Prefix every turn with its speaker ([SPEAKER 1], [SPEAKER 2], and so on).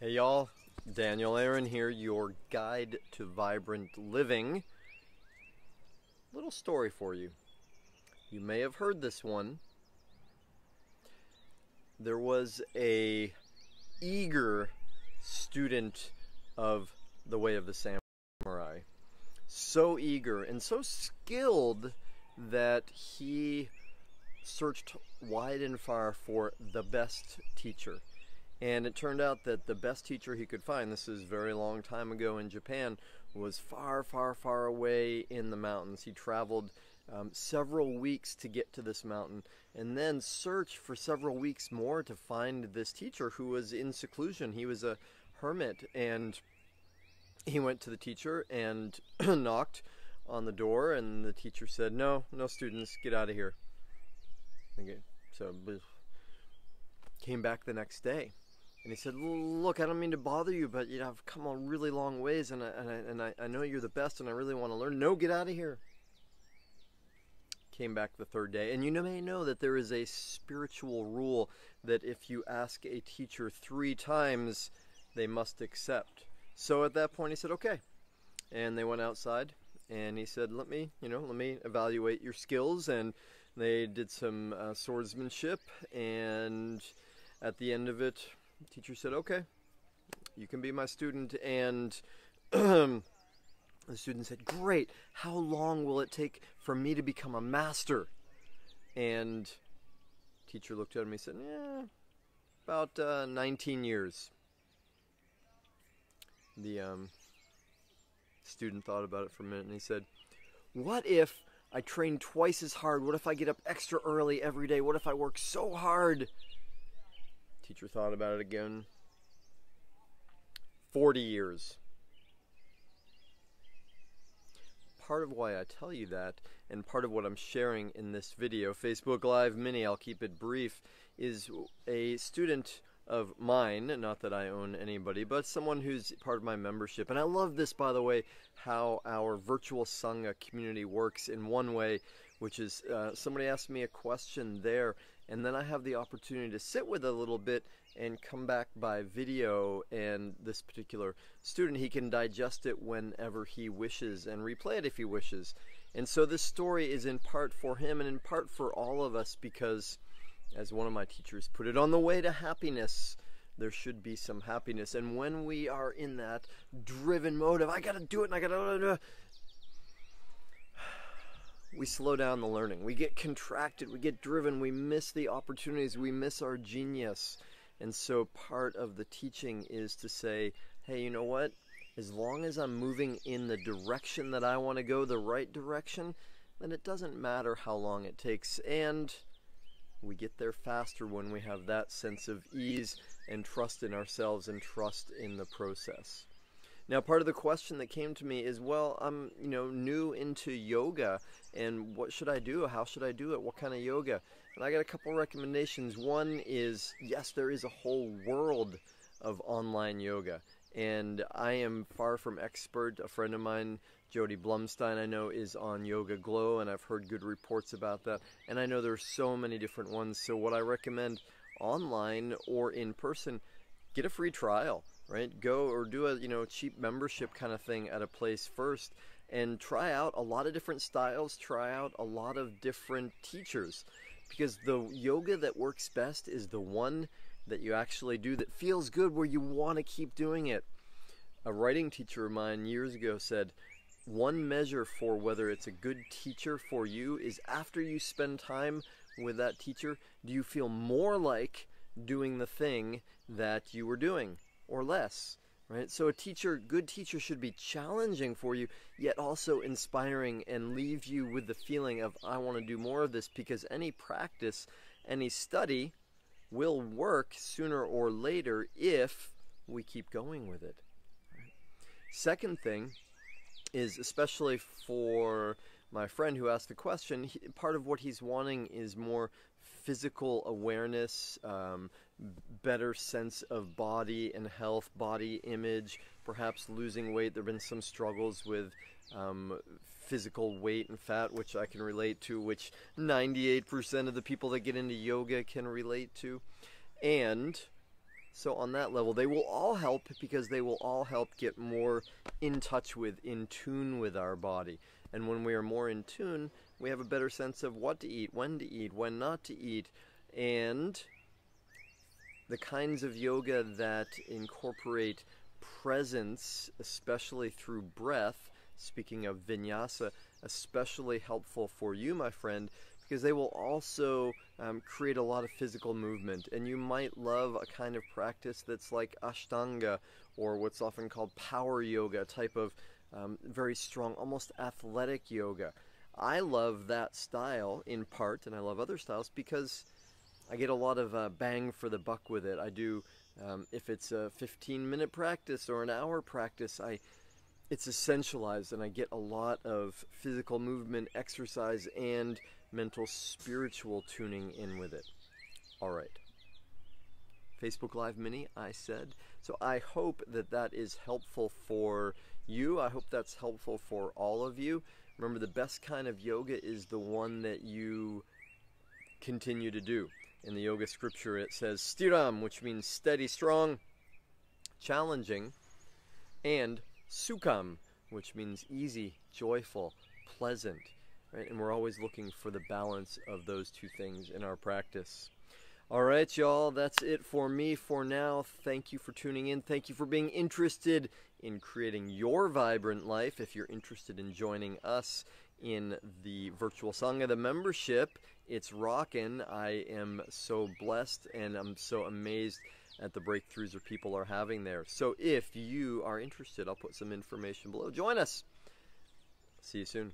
[SPEAKER 1] Hey y'all, Daniel Aaron here, your guide to vibrant living. Little story for you. You may have heard this one. There was a eager student of the way of the samurai. So eager and so skilled that he searched wide and far for the best teacher. And it turned out that the best teacher he could find, this is very long time ago in Japan, was far, far, far away in the mountains. He traveled um, several weeks to get to this mountain and then searched for several weeks more to find this teacher who was in seclusion. He was a hermit and he went to the teacher and knocked on the door and the teacher said, no, no students, get out of here. Okay, so came back the next day and he said, look, I don't mean to bother you, but you know, I've come a really long ways and I, and, I, and I, I know you're the best and I really want to learn. No, get out of here. Came back the third day. And you may know that there is a spiritual rule that if you ask a teacher three times, they must accept. So at that point he said, okay. And they went outside and he said, let me, you know, let me evaluate your skills. And they did some uh, swordsmanship and at the end of it, teacher said, okay, you can be my student. And the student said, great, how long will it take for me to become a master? And teacher looked at him and said, yeah, about uh, 19 years. The um, student thought about it for a minute and he said, what if I train twice as hard? What if I get up extra early every day? What if I work so hard? Teacher thought about it again. 40 years. Part of why I tell you that, and part of what I'm sharing in this video, Facebook Live Mini, I'll keep it brief, is a student of mine, not that I own anybody, but someone who's part of my membership. And I love this, by the way, how our virtual Sangha community works in one way, which is uh, somebody asked me a question there, and then I have the opportunity to sit with a little bit and come back by video and this particular student he can digest it whenever he wishes and replay it if he wishes. And so this story is in part for him and in part for all of us because as one of my teachers put it on the way to happiness there should be some happiness. And when we are in that driven mode of I gotta do it and I gotta we slow down the learning. We get contracted, we get driven, we miss the opportunities, we miss our genius. And so part of the teaching is to say, hey, you know what? As long as I'm moving in the direction that I want to go, the right direction, then it doesn't matter how long it takes. And we get there faster when we have that sense of ease and trust in ourselves and trust in the process. Now, part of the question that came to me is, well, I'm, you know, new into yoga, and what should I do? How should I do it? What kind of yoga? And I got a couple recommendations. One is, yes, there is a whole world of online yoga, and I am far from expert. A friend of mine, Jody Blumstein, I know is on YogaGlo, and I've heard good reports about that. And I know there's so many different ones. So what I recommend online or in person, get a free trial right? Go or do a you know cheap membership kind of thing at a place first and try out a lot of different styles, try out a lot of different teachers because the yoga that works best is the one that you actually do that feels good where you want to keep doing it. A writing teacher of mine years ago said, one measure for whether it's a good teacher for you is after you spend time with that teacher, do you feel more like doing the thing that you were doing? Or less right so a teacher good teacher should be challenging for you yet also inspiring and leave you with the feeling of i want to do more of this because any practice any study will work sooner or later if we keep going with it right? second thing is especially for my friend who asked the question he, part of what he's wanting is more physical awareness um, better sense of body and health, body image, perhaps losing weight. There have been some struggles with um, physical weight and fat, which I can relate to, which 98% of the people that get into yoga can relate to. And So, on that level, they will all help because they will all help get more in touch with, in tune with our body. And when we are more in tune, we have a better sense of what to eat, when to eat, when not to eat, and the kinds of yoga that incorporate presence, especially through breath, speaking of vinyasa, especially helpful for you, my friend, because they will also um, create a lot of physical movement. And you might love a kind of practice that's like Ashtanga or what's often called power yoga, type of um, very strong, almost athletic yoga. I love that style in part, and I love other styles because I get a lot of uh, bang for the buck with it. I do, um, if it's a 15 minute practice or an hour practice, I it's essentialized and I get a lot of physical movement, exercise, and mental spiritual tuning in with it. All right. Facebook Live Mini, I said. So I hope that that is helpful for you. I hope that's helpful for all of you. Remember, the best kind of yoga is the one that you continue to do. In the yoga scripture, it says stiram, which means steady, strong, challenging, and sukham, which means easy, joyful, pleasant. Right? And we're always looking for the balance of those two things in our practice. All right, y'all, that's it for me for now. Thank you for tuning in. Thank you for being interested in creating your vibrant life. If you're interested in joining us in the virtual Sangha, the membership, it's rocking. I am so blessed and I'm so amazed at the breakthroughs that people are having there. So if you are interested, I'll put some information below. Join us. See you soon.